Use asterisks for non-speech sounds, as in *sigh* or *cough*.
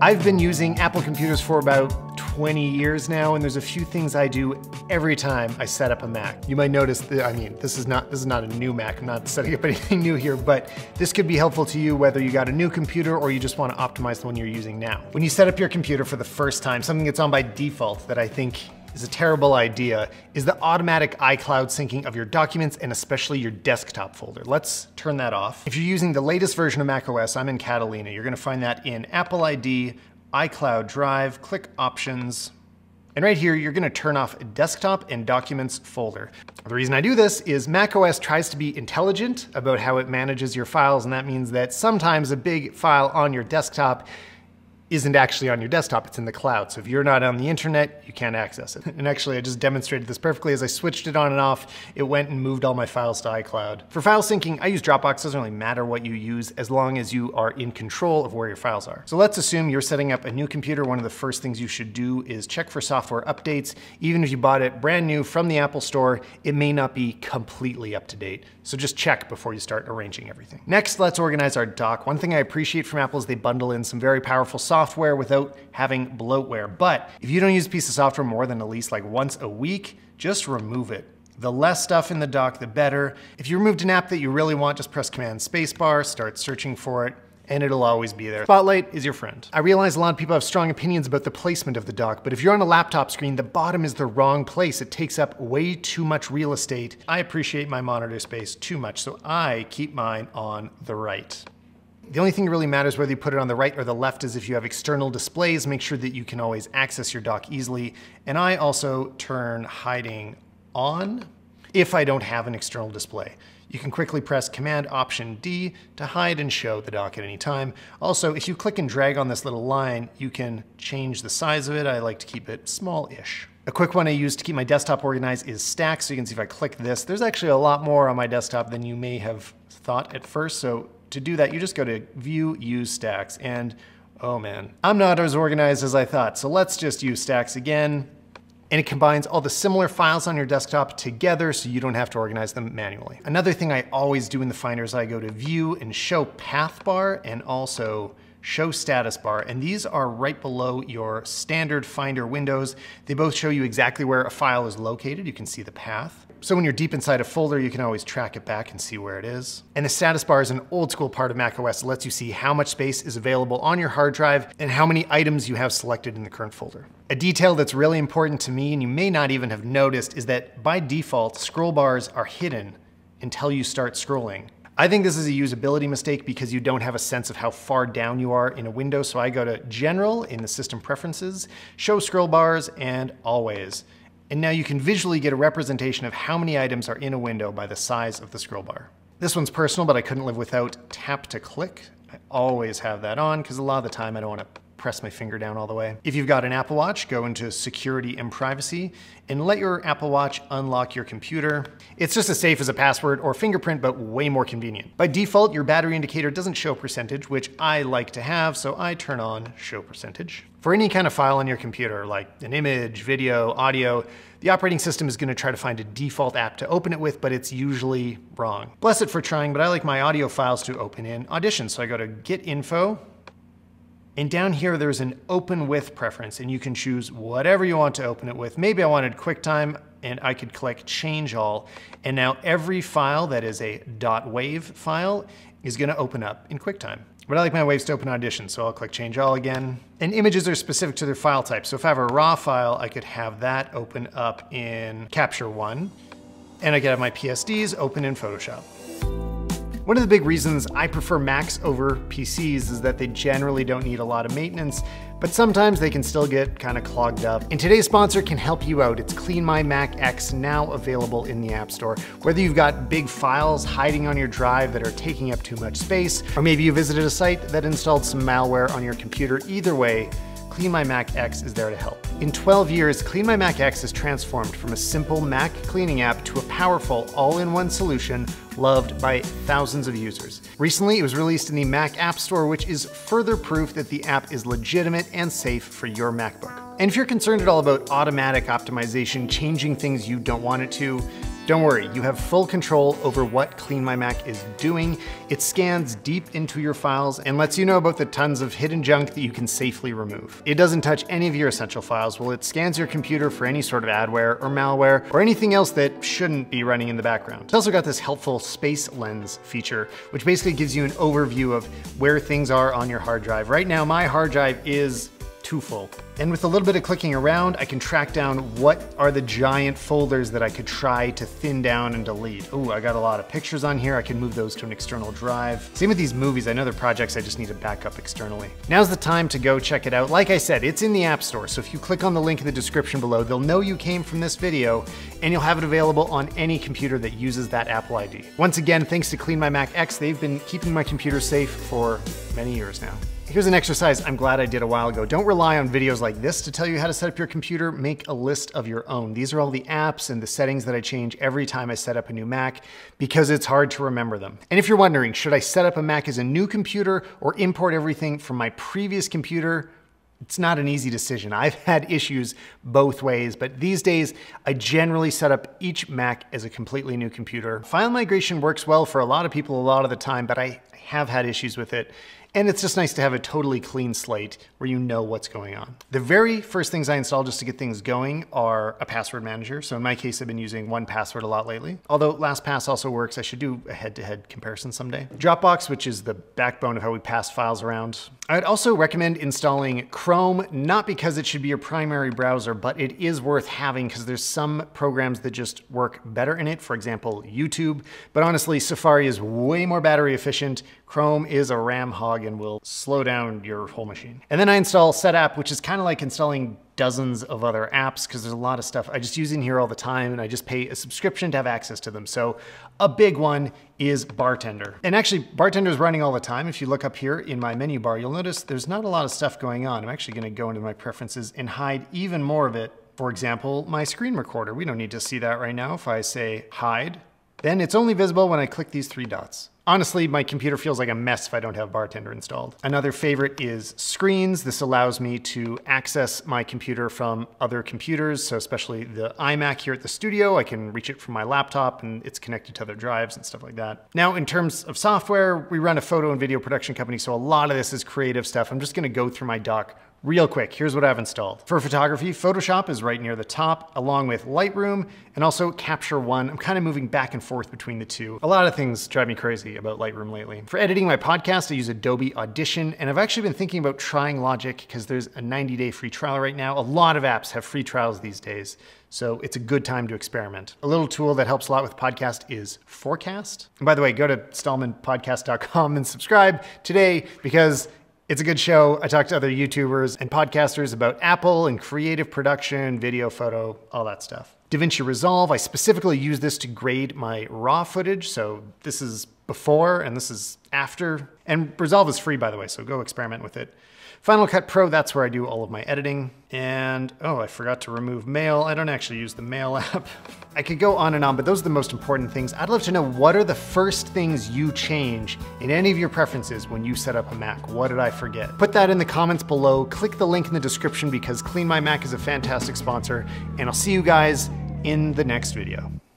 I've been using Apple computers for about 20 years now, and there's a few things I do every time I set up a Mac. You might notice that, I mean, this is not this is not a new Mac. I'm not setting up *laughs* anything new here, but this could be helpful to you whether you got a new computer or you just want to optimize the one you're using now. When you set up your computer for the first time, something that's on by default that I think is a terrible idea is the automatic iCloud syncing of your documents and especially your desktop folder. Let's turn that off. If you're using the latest version of macOS, I'm in Catalina. You're gonna find that in Apple ID, iCloud Drive, click Options, and right here, you're gonna turn off Desktop and Documents folder. The reason I do this is macOS tries to be intelligent about how it manages your files, and that means that sometimes a big file on your desktop isn't actually on your desktop, it's in the cloud. So if you're not on the internet, you can't access it. And actually, I just demonstrated this perfectly. As I switched it on and off, it went and moved all my files to iCloud. For file syncing, I use Dropbox. It doesn't really matter what you use as long as you are in control of where your files are. So let's assume you're setting up a new computer. One of the first things you should do is check for software updates. Even if you bought it brand new from the Apple Store, it may not be completely up to date. So just check before you start arranging everything. Next, let's organize our dock. One thing I appreciate from Apple is they bundle in some very powerful software software without having bloatware. But if you don't use a piece of software more than at least like once a week, just remove it. The less stuff in the dock, the better. If you removed an app that you really want, just press Command Spacebar, start searching for it, and it'll always be there. Spotlight is your friend. I realize a lot of people have strong opinions about the placement of the dock, but if you're on a laptop screen, the bottom is the wrong place. It takes up way too much real estate. I appreciate my monitor space too much, so I keep mine on the right. The only thing that really matters whether you put it on the right or the left is if you have external displays, make sure that you can always access your dock easily. And I also turn hiding on if I don't have an external display. You can quickly press Command Option D to hide and show the dock at any time. Also, if you click and drag on this little line, you can change the size of it. I like to keep it small-ish. A quick one I use to keep my desktop organized is Stacks. So you can see if I click this, there's actually a lot more on my desktop than you may have thought at first. So to do that, you just go to View, Use Stacks, and oh man, I'm not as organized as I thought. So let's just use Stacks again. And it combines all the similar files on your desktop together so you don't have to organize them manually. Another thing I always do in the Finder is I go to View and Show Path Bar and also Show Status Bar, and these are right below your standard Finder windows. They both show you exactly where a file is located. You can see the path. So when you're deep inside a folder, you can always track it back and see where it is. And the status bar is an old school part of macOS. that lets you see how much space is available on your hard drive and how many items you have selected in the current folder. A detail that's really important to me, and you may not even have noticed, is that by default, scroll bars are hidden until you start scrolling. I think this is a usability mistake because you don't have a sense of how far down you are in a window. So I go to General in the System Preferences, Show Scroll Bars, and Always. And now you can visually get a representation of how many items are in a window by the size of the scroll bar. This one's personal, but I couldn't live without tap to click. I always have that on because a lot of the time I don't want to press my finger down all the way. If you've got an Apple Watch, go into security and privacy and let your Apple Watch unlock your computer. It's just as safe as a password or fingerprint, but way more convenient. By default, your battery indicator doesn't show percentage, which I like to have, so I turn on show percentage. For any kind of file on your computer, like an image, video, audio, the operating system is gonna try to find a default app to open it with, but it's usually wrong. Bless it for trying, but I like my audio files to open in Audition. So I go to Get Info, and down here, there's an open with preference and you can choose whatever you want to open it with. Maybe I wanted QuickTime and I could click change all. And now every file that is a .wav file is gonna open up in QuickTime. But I like my waves to open Audition, so I'll click change all again. And images are specific to their file type. So if I have a raw file, I could have that open up in Capture One. And I could have my PSDs open in Photoshop. One of the big reasons I prefer Macs over PCs is that they generally don't need a lot of maintenance, but sometimes they can still get kind of clogged up. And today's sponsor can help you out. It's Clean My Mac X, now available in the App Store. Whether you've got big files hiding on your drive that are taking up too much space, or maybe you visited a site that installed some malware on your computer, either way, Clean My Mac X is there to help. In 12 years, Clean My Mac X has transformed from a simple Mac cleaning app to a powerful all-in-one solution loved by thousands of users. Recently, it was released in the Mac App Store, which is further proof that the app is legitimate and safe for your MacBook. And if you're concerned at all about automatic optimization, changing things you don't want it to, Don't worry, you have full control over what Clean My Mac is doing. It scans deep into your files and lets you know about the tons of hidden junk that you can safely remove. It doesn't touch any of your essential files while it scans your computer for any sort of adware or malware or anything else that shouldn't be running in the background. It's also got this helpful space lens feature, which basically gives you an overview of where things are on your hard drive. Right now, my hard drive is too full. And with a little bit of clicking around, I can track down what are the giant folders that I could try to thin down and delete. Oh, I got a lot of pictures on here. I can move those to an external drive. Same with these movies. I know they're projects I just need to back up externally. Now's the time to go check it out. Like I said, it's in the App Store. So if you click on the link in the description below, they'll know you came from this video and you'll have it available on any computer that uses that Apple ID. Once again, thanks to Clean My Mac X, they've been keeping my computer safe for many years now. Here's an exercise I'm glad I did a while ago. Don't rely on videos like this to tell you how to set up your computer. Make a list of your own. These are all the apps and the settings that I change every time I set up a new Mac because it's hard to remember them. And if you're wondering, should I set up a Mac as a new computer or import everything from my previous computer? It's not an easy decision. I've had issues both ways, but these days I generally set up each Mac as a completely new computer. File migration works well for a lot of people a lot of the time, but I have had issues with it. And it's just nice to have a totally clean slate where you know what's going on. The very first things I install just to get things going are a password manager. So in my case, I've been using 1Password a lot lately. Although LastPass also works, I should do a head-to-head -head comparison someday. Dropbox, which is the backbone of how we pass files around. I'd also recommend installing Chrome, not because it should be your primary browser, but it is worth having because there's some programs that just work better in it. For example, YouTube. But honestly, Safari is way more battery efficient. Chrome is a RAM hog and will slow down your whole machine. And then I install Setapp, which is kind of like installing dozens of other apps because there's a lot of stuff I just use in here all the time and I just pay a subscription to have access to them. So a big one is Bartender. And actually Bartender is running all the time. If you look up here in my menu bar, you'll notice there's not a lot of stuff going on. I'm actually gonna go into my preferences and hide even more of it. For example, my screen recorder. We don't need to see that right now. If I say hide, then it's only visible when I click these three dots. Honestly, my computer feels like a mess if I don't have Bartender installed. Another favorite is Screens. This allows me to access my computer from other computers, so especially the iMac here at the studio, I can reach it from my laptop and it's connected to other drives and stuff like that. Now, in terms of software, we run a photo and video production company, so a lot of this is creative stuff. I'm just gonna go through my dock Real quick, here's what I've installed. For photography, Photoshop is right near the top, along with Lightroom and also Capture One. I'm kind of moving back and forth between the two. A lot of things drive me crazy about Lightroom lately. For editing my podcast, I use Adobe Audition, and I've actually been thinking about trying Logic because there's a 90-day free trial right now. A lot of apps have free trials these days, so it's a good time to experiment. A little tool that helps a lot with podcast is Forecast. And by the way, go to stalmanpodcast.com and subscribe today because it's a good show. I talk to other YouTubers and podcasters about Apple and creative production, video, photo, all that stuff. DaVinci Resolve, I specifically use this to grade my raw footage. So this is before and this is after. And Resolve is free, by the way, so go experiment with it. Final Cut Pro, that's where I do all of my editing. And, oh, I forgot to remove Mail. I don't actually use the Mail *laughs* app. I could go on and on, but those are the most important things. I'd love to know what are the first things you change in any of your preferences when you set up a Mac? What did I forget? Put that in the comments below. Click the link in the description because Clean My Mac is a fantastic sponsor. And I'll see you guys in the next video.